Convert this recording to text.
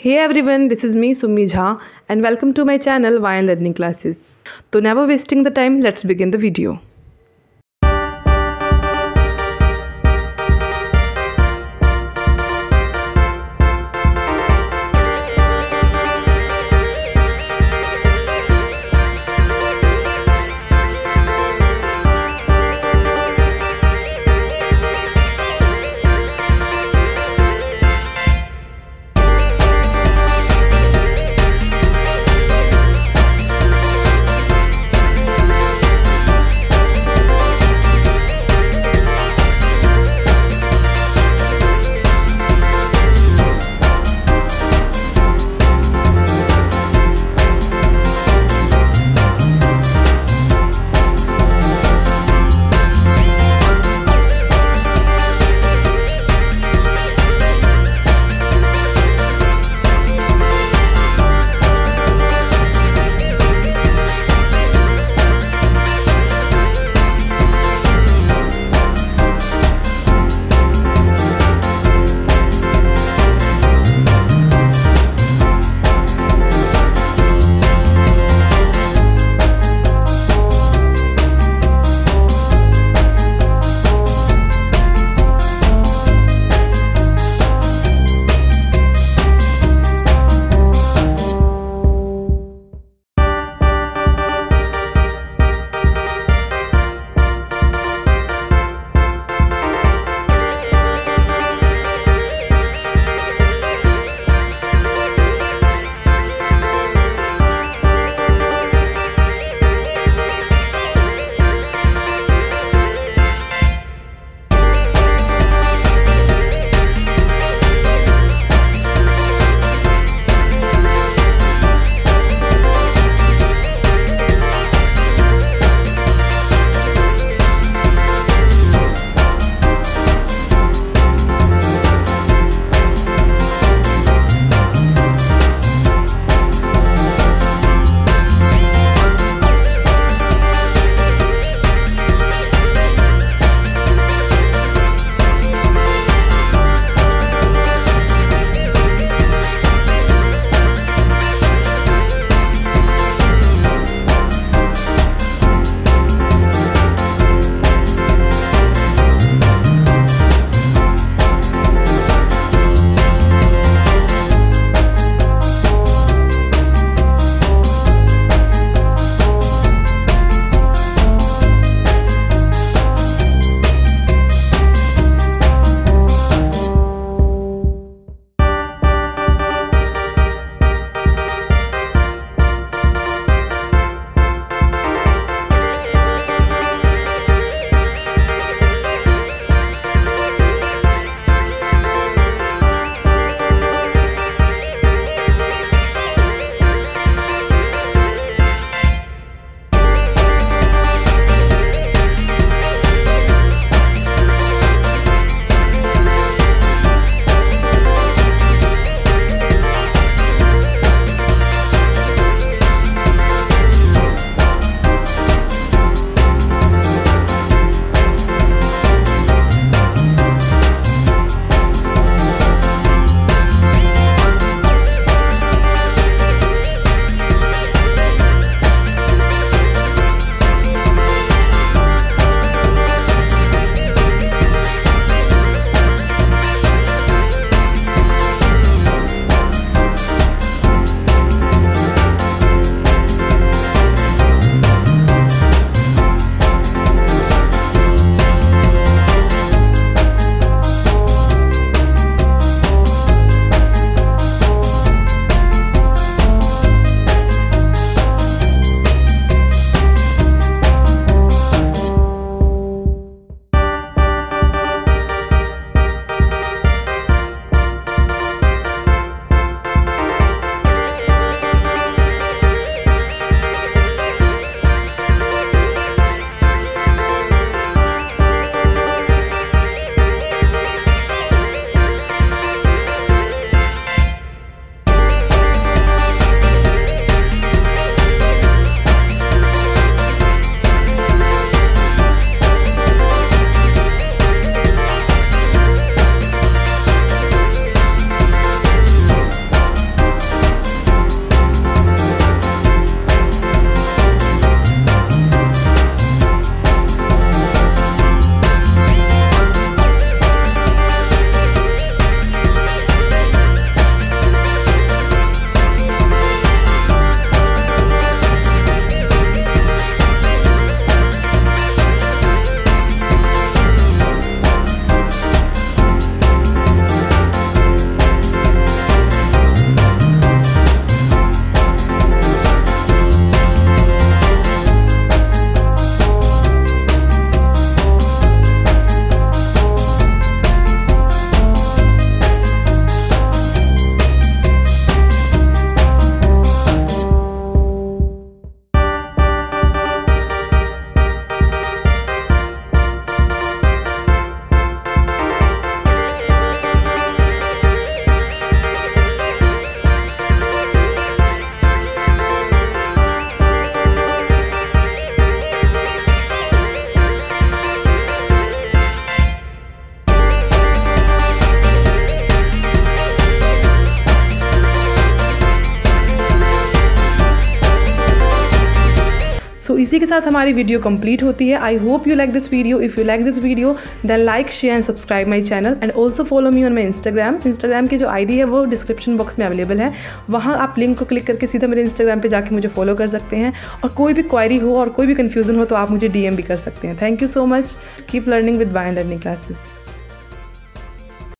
Hey everyone, this is me Summi Jha and welcome to my channel Why Learning Classes. So never wasting the time, let's begin the video. So so, इसी के साथ हमारी video complete होती है. I hope you like this video if you like this video then like share and subscribe my channel and also follow me on my Instagram Instagram की जो आई है वो डिस्क्रिप्शन बॉक्स में अवेलेबल है. वहाँ आप लिंक को क्लिक करके सीधा मेरे इंस्टाग्राम पर जाकर मुझे फॉलो कर सकते हैं. और कोई भी क्वायरी हो और कोई भी कन्फ्यूज़न हो तो आप मुझे डीएम भी कर सकते हैं. Thank you so much keep learning with by learning classes